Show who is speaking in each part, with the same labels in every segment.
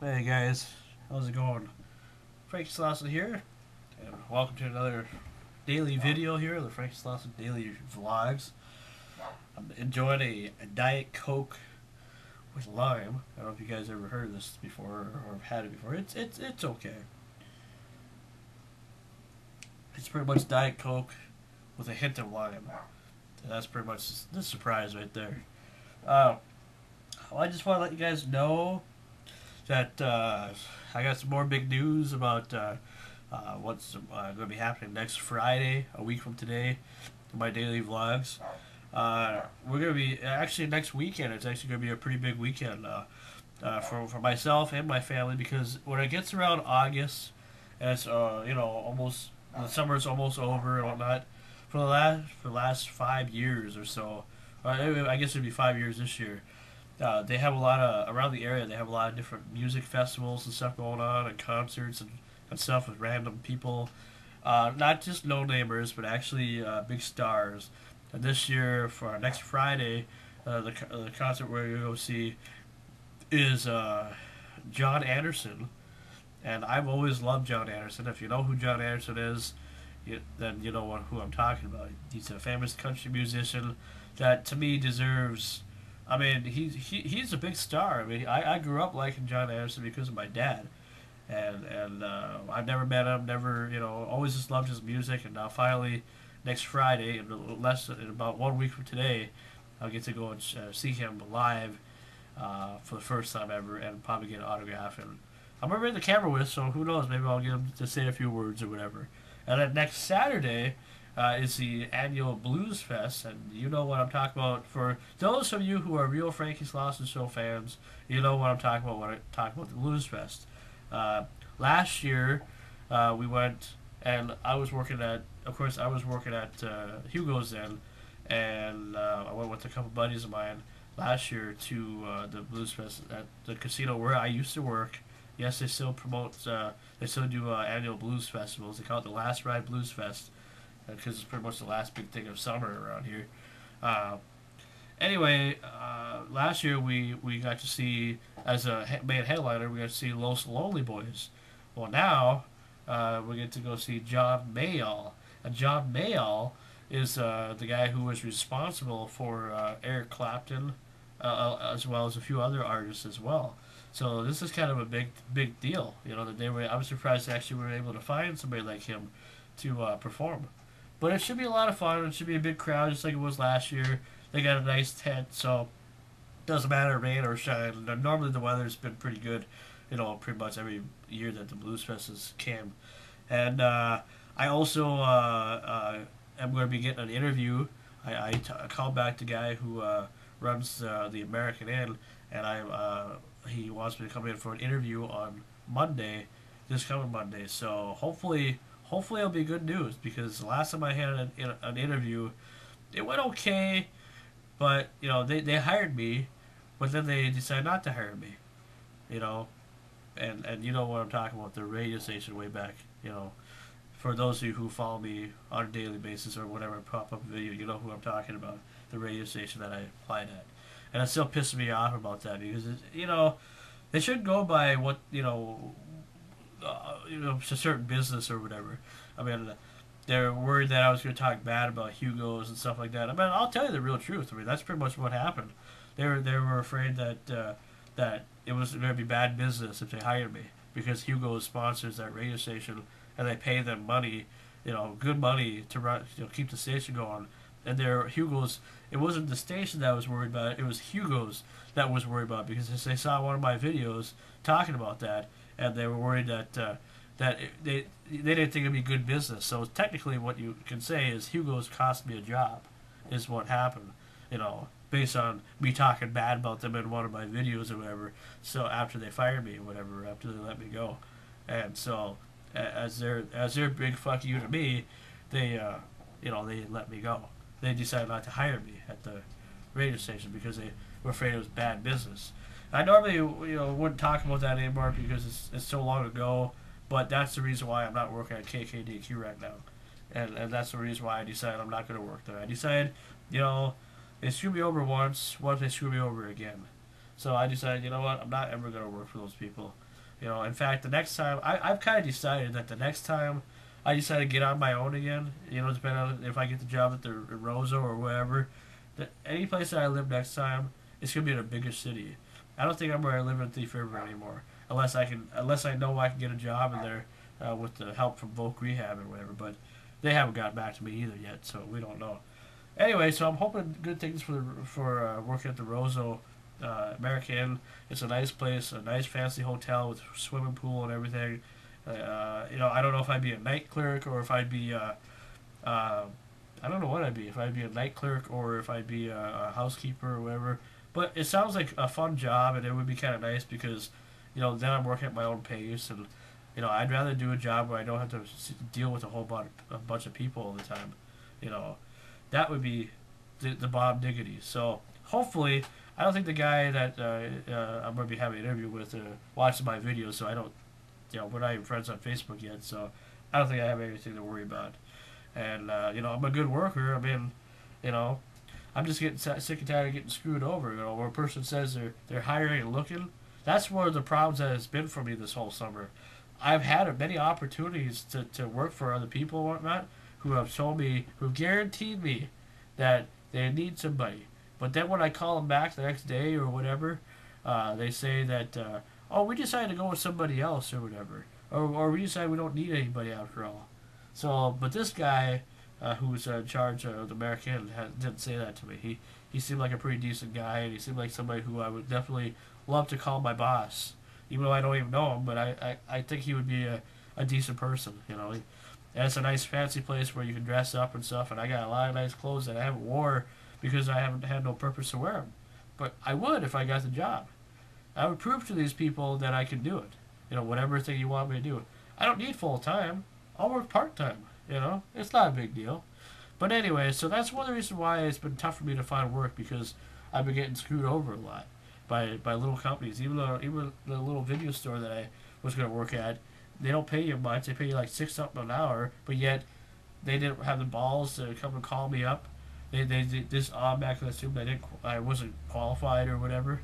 Speaker 1: Hey guys, how's it going? Frank Slawson here, and welcome to another daily video here, the Frank Slawson Daily Vlogs. I'm enjoying a, a Diet Coke with lime. I don't know if you guys ever heard of this before or have had it before. It's it's it's okay. It's pretty much Diet Coke with a hint of lime. And that's pretty much the surprise right there. Uh, well, I just want to let you guys know that uh, I got some more big news about uh, uh, what's uh, going to be happening next Friday, a week from today, my daily vlogs. Uh, we're going to be actually next weekend. It's actually going to be a pretty big weekend uh, for for myself and my family because when it gets around August it's you know almost the summer's almost over and whatnot. For the last for the last five years or so, I guess it'd be five years this year uh, they have a lot of around the area. They have a lot of different music festivals and stuff going on, and concerts and, and stuff with random people, uh, not just no neighbors, but actually uh, big stars. And this year, for our next Friday, uh, the the concert we're gonna go see is uh, John Anderson, and I've always loved John Anderson. If you know who John Anderson is, you, then you know who I'm talking about. He's a famous country musician that to me deserves I mean, he's he, he's a big star. I mean, I, I grew up liking John Anderson because of my dad, and and uh, I've never met him, never you know, always just loved his music, and now finally, next Friday, in less in about one week from today, I'll get to go and uh, see him live uh, for the first time ever, and probably get an autograph. And I'm gonna bring the camera with, so who knows? Maybe I'll get him to say a few words or whatever. And then next Saturday uh, is the annual Blues Fest, and you know what I'm talking about. For those of you who are real Frankie Slawson Show fans, you know what I'm talking about when I talk about the Blues Fest. Uh, last year, uh, we went, and I was working at, of course, I was working at uh, Hugo's then, and uh, I went with a couple buddies of mine last year to uh, the Blues Fest at the casino where I used to work. Yes, they still promote, they still do annual blues festivals. They call it the Last Ride Blues Fest because it's pretty much the last big thing of summer around here. Uh, anyway, uh, last year we, we got to see, as a main headliner, we got to see Los Lonely Boys. Well, now uh, we get to go see John Mayall. And John Mayall is uh, the guy who was responsible for uh, Eric Clapton, uh, as well as a few other artists as well. So this is kind of a big big deal, you know. That they were. I was surprised they actually were able to find somebody like him to perform. But it should be a lot of fun. It should be a big crowd, just like it was last year. They got a nice tent, so doesn't matter rain or shine. Normally the weather's been pretty good, you know, pretty much every year that the Blues Fest has came. And uh, I also uh, uh, am going to be getting an interview. I, I, t- I called back the guy who uh, runs uh, the AmericInn, and I uh, he wants me to come in for an interview on Monday, this coming Monday. So hopefully hopefully it'll be good news because the last time I had an, an interview, it went okay, but you know they, they hired me, but then they decided not to hire me, you know, and and you know what I'm talking about the radio station way back, you know. For those of you who follow me on a daily basis or whatever pop up video, you know who I'm talking about. The radio station that I applied at, and it still pisses me off about that because you know they should go by what you know uh, you know, a certain business or whatever. I mean, they're worried that I was going to talk bad about Hugo's and stuff like that. I mean, I'll tell you the real truth. I mean, that's pretty much what happened. They were they were afraid that uh, that it was going to be bad business if they hired me because Hugo sponsors that radio station and they pay them money, you know, good money to run, you know, keep the station going. And their Hugo's, it wasn't the station that I was worried about it; it was Hugo's that was worried about because they saw one of my videos talking about that and they were worried that uh, that they they didn't think it'd be good business. So technically, what you can say is Hugo's cost me a job, is what happened. You know, based on me talking bad about them in one of my videos or whatever. So after they fired me or whatever, after they let me go, and so as their as their big fuck you to me, they uh, you know they let me go. They decided not to hire me at the radio station because they were afraid it was bad business. I normally you know wouldn't talk about that anymore because it's, it's so long ago. But that's the reason why I'm not working at KKDQ right now, and and that's the reason why I decided I'm not going to work there. I decided, you know, they screwed me over once. If they screw me over again? So I decided, you know what, I'm not ever gonna work for those people. You know, in fact, the next time I, I've kind of decided that the next time I decide to get on my own again, you know, depending on if I get the job at the Roseau or wherever, that any place that I live next time, it's gonna be in a bigger city. I don't think I'm going to live in Thief River anymore, unless I can, unless I know I can get a job in there uh, with the help from Voc Rehab or whatever. But they haven't gotten back to me either yet, so we don't know. Anyway, so I'm hoping good things for the, for uh, working at the Roseau uh, AmericInn. It's a nice place, a nice fancy hotel with swimming pool and everything. Uh, you know, I don't know if I'd be a night clerk or if I'd be, uh, uh, I don't know what I'd be. If I'd be a night clerk or if I'd be a, a housekeeper or whatever. But it sounds like a fun job, and it would be kind of nice because, you know, then I'm working at my own pace, and you know, I'd rather do a job where I don't have to deal with a whole bunch, bunch of people all the time. You know, that would be the, the Bob Diggity. So hopefully, I don't think the guy that uh, uh, I'm going to be having an interview with uh, watches my videos, so I don't, you know, we're not even friends on Facebook yet, so I don't think I have anything to worry about. And uh, you know, I'm a good worker. I mean, you know, I'm just getting sick and tired of getting screwed over. You know, where a person says they're they're hiring and looking. That's one of the problems that has been for me this whole summer. I've had many opportunities to, to work for other people and whatnot who have told me, who guaranteed me that they need somebody. But then when I call them back the next day or whatever, uh, they say that, uh, oh, we decided to go with somebody else or whatever. Or, or we decided we don't need anybody after all. So, but this guy, uh, who was in charge of the American, didn't say that to me. He he seemed like a pretty decent guy, and he seemed like somebody who I would definitely love to call my boss, even though I don't even know him. But I, I, I think he would be a, a decent person, you know. And it's a nice fancy place where you can dress up and stuff. And I got a lot of nice clothes that I haven't wore because I haven't had no purpose to wear them. But I would if I got the job. I would prove to these people that I can do it. You know, whatever thing you want me to do. I don't need full time. I'll work part time. You know, it's not a big deal. But anyway, so that's one of the reasons why it's been tough for me to find work because I've been getting screwed over a lot by by little companies. Even though even the little video store that I was going to work at, they don't pay you much. They pay you like six something an hour, but yet they didn't have the balls to come and call me up. They they, they just automatically assumed I didn't I wasn't qualified or whatever.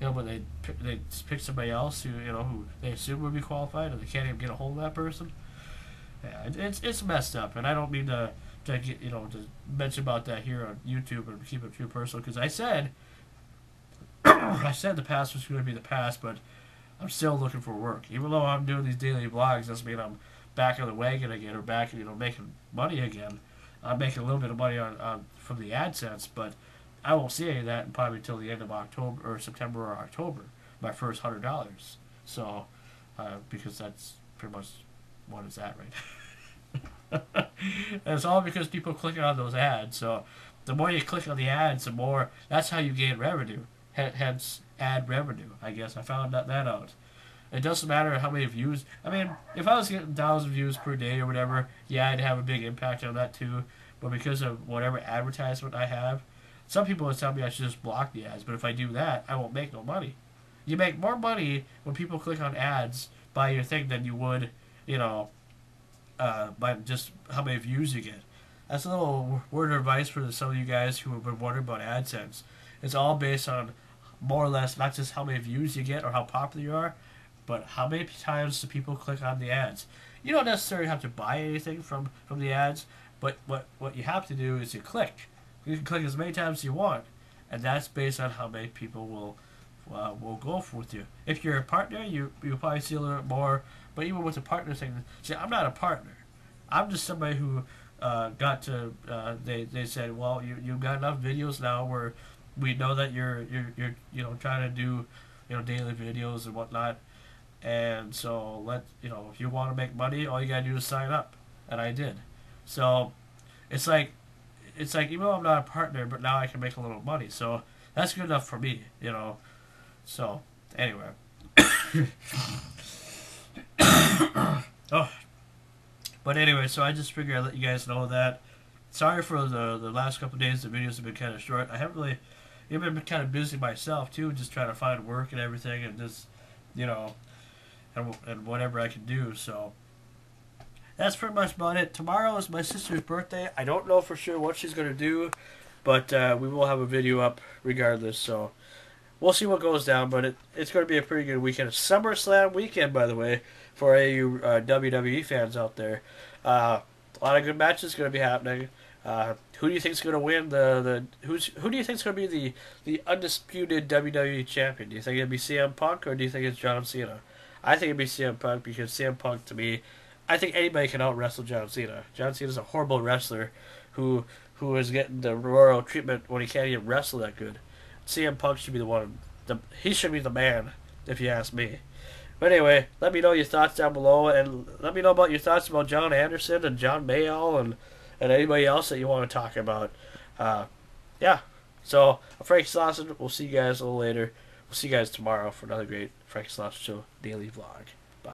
Speaker 1: You know, but they they pick somebody else who you know who they assume would be qualified, and they can't even get a hold of that person yeah, it's it's messed up, and I don't mean to to get you know to mention about that here on YouTube and keep it too personal because I said I said the past was going to be the past, but I'm still looking for work. Even though I'm doing these daily vlogs, doesn't mean I'm back on the wagon again or back you know making money again. I'm making a little bit of money on, on from the AdSense, but I won't see any of that probably until the end of October or September or October. My first hundred dollars. So uh, because that's pretty much what is that right and it's all because people clicking on those ads. So the more you click on the ads, the more that's how you gain revenue. Hence, ad revenue. I guess I found that, that out. It doesn't matter how many views. I mean, if I was getting thousand views per day or whatever, yeah, I'd have a big impact on that too. But because of whatever advertisement I have, some people would tell me I should just block the ads. But if I do that, I won't make no money. You make more money when people click on ads by your thing than you would you know, uh, by just how many views you get. That's a little word of advice for some of you guys who have been wondering about AdSense. It's all based on more or less not just how many views you get or how popular you are, but how many times do people click on the ads. You don't necessarily have to buy anything from, from the ads, but what, what you have to do is you click. You can click as many times as you want, and that's based on how many people will uh, will go with you. If you're a partner, you you probably see a little bit more but even with the partner thing, see, I'm not a partner. I'm just somebody who uh, got to. Uh, they they said, well, you you've got enough videos now where we know that you're you're you're you know trying to do you know daily videos and whatnot, and so let you know if you want to make money, all you gotta do is sign up, and I did. So it's like it's like even though I'm not a partner, but now I can make a little money. So that's good enough for me, you know. So anyway. oh. But anyway, so I just figured I'd let you guys know that. Sorry for the the last couple days. The videos have been kind of short. I haven't really, I've been kind of busy myself too, just trying to find work and everything, and just, you know, and and whatever I can do. So that's pretty much about it. Tomorrow is my sister's birthday. I don't know for sure what she's gonna do, but uh, we will have a video up regardless. So we'll see what goes down, but it, it's going to be a pretty good weekend. SummerSlam weekend, by the way, for you uh, WWE fans out there. Uh, a lot of good matches going to be happening. Uh, who do you think is going to win the the who's who do you think is going to be the the undisputed WWE champion? Do you think it'll be CM Punk or do you think it's John Cena? I think it'd be CM Punk because CM Punk to me, I think anybody can out wrestle John Cena. John Cena's a horrible wrestler who who is getting the royal treatment when he can't even wrestle that good. CM Punk should be the one. The, he should be the man, if you ask me. But anyway, let me know your thoughts down below, and let me know about your thoughts about John Anderson and John Mayall and, and anybody else that you want to talk about. Uh, yeah. So, Frank Slawson, we'll see you guys a little later. We'll see you guys tomorrow for another great Frank Slawson Show daily vlog.